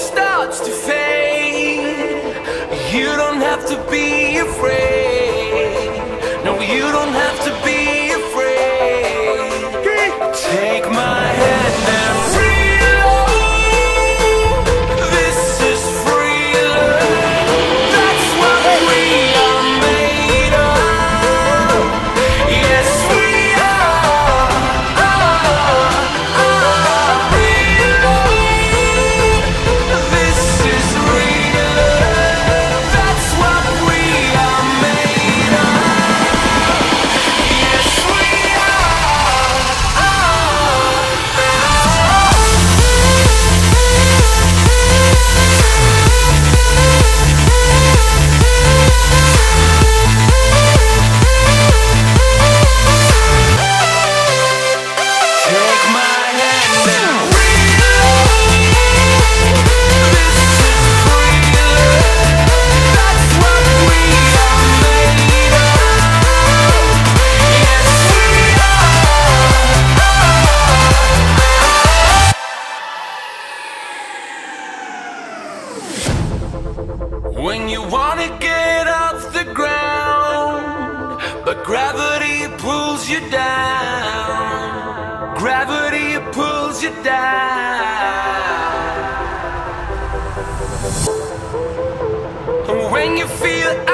starts to fade, you don't have to be afraid. When you wanna get off the ground, but gravity pulls you down. Gravity pulls you down. When you feel